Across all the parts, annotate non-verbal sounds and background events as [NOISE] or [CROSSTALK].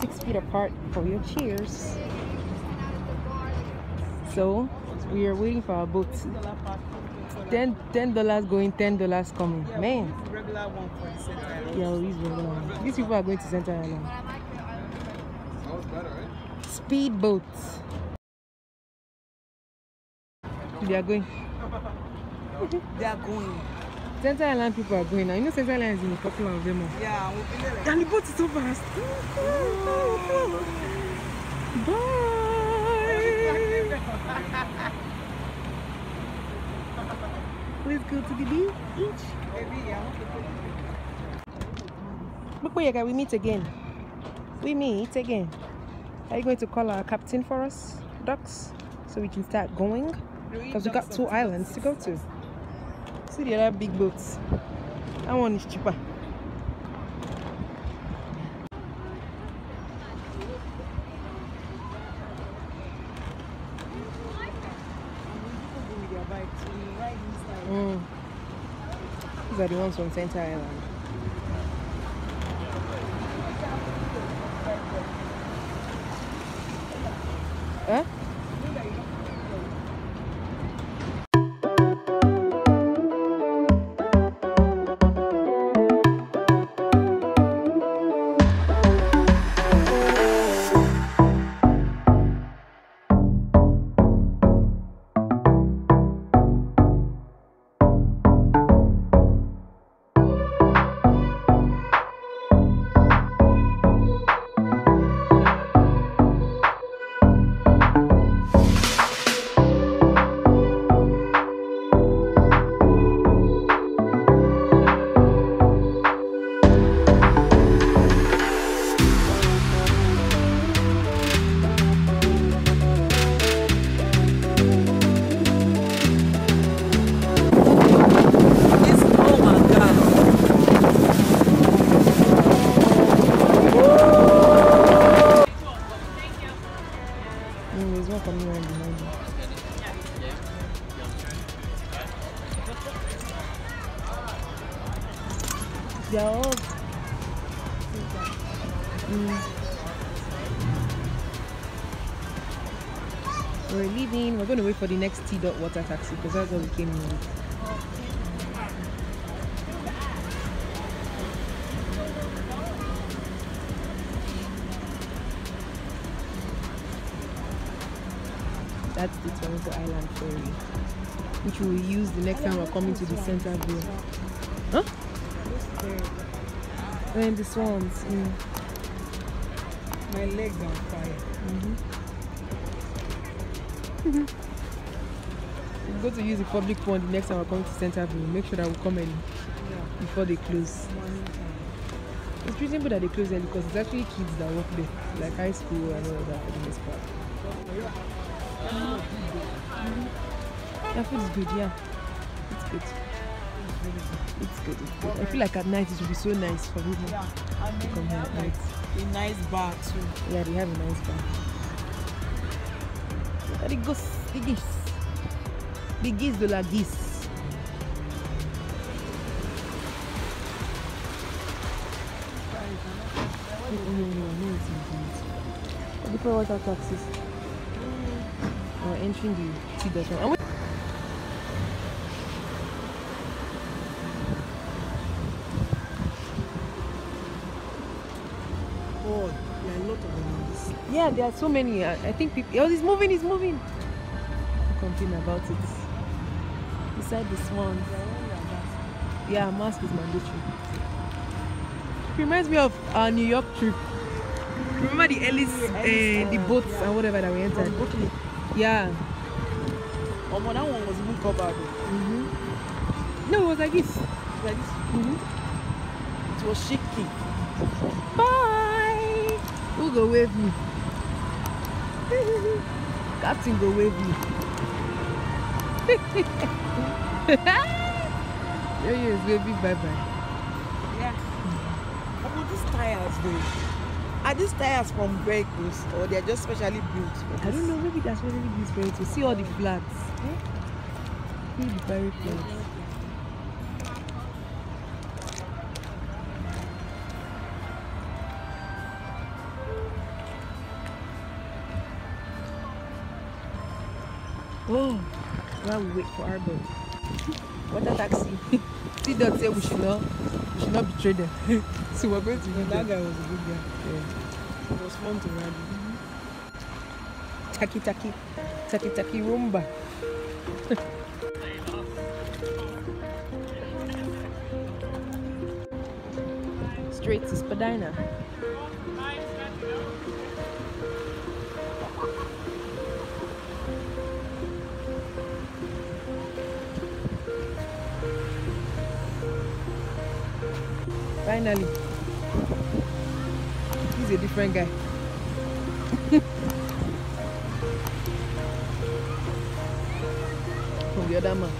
six feet apart for your chairs. So we are waiting for our boat. Ten ten dollars going, ten dollars coming. Man. Regular. Yeah, these regular one. These people are going to Center Island. Speed boats. They are going. They are going. Center Island people are going now. You know Center Island is in the popular of them. Yeah, we'll be there. And the boat is so fast. Bye. Let's go to the beach. Maybe, yeah. I want to put Look where we meet again. We meet again. Are you going to call our captain for us, ducks, so we can start going? Because we got two islands to go to. See the other big boats. That one is cheaper. Mm. These are the ones from Center Island. Huh? Mm. We're leaving. We're going to wait for the next T dot water taxi because that's what we came in with. That's the Toronto Island ferry, which we will use the next time we're coming to the Centreville. Huh? And the swans. Mm. My legs on fire. Mm-hmm. We're going to use the public pond the next time we're coming to Centreville. Make sure that we come early Yeah. before they close. It's reasonable that they close early because it's actually kids that work there, like high school and all of that for the most part. Uh, mm-hmm. Yeah, food is good, yeah. It's good. It's good, it's good. I feel like at night it would be so nice for people Yeah. And to come here at like night. a nice bar too. Yeah, they have a nice bar. Look at the goose, the geese. The geese de la geese. Before water taxis. We're entering the tea dot. And we- Oh, there are a lot of animals. Yeah, there are so many. I, I think people. Oh, he's moving, he's moving. Complain about it. Beside the swans. Yeah, mask is mandatory. It Reminds me of our New York trip. Remember the Ellis, uh, the boats and whatever that we entered? Yeah. Oh, that one was even covered. though. hmm No, it was like this. Like this. hmm It was shaking. Bye. Who go wave you? [LAUGHS] Captain go wave you. Yo, yes, baby, bye bye. Yeah. How about these tires though? Are these tires from vehicles or they're just specially built for I don't know, maybe that's it is for you to see all the flats. See the very flats. Oh, while we wait for our boat. What a taxi. [LAUGHS] See, don't say we should not, we should not betray them. [LAUGHS] so we're going to meet that guy was a good guy. Yeah. It was fun to ride with. Taki taki, taki taki rumba. [LAUGHS] Straight to Spadina. Finally, he's a different guy. [LAUGHS] from the other man.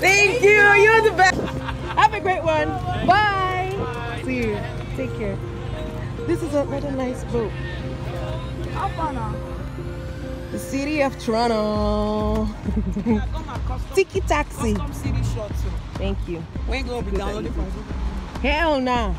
Thank you. You're the best. [LAUGHS] Have a great one. Bye. See you. Take care. This is a another nice boat. The city of Toronto. I got my custom, Tiki taxi. custom city shot too. Thank you. When you go be downloading from Google. Hell nah.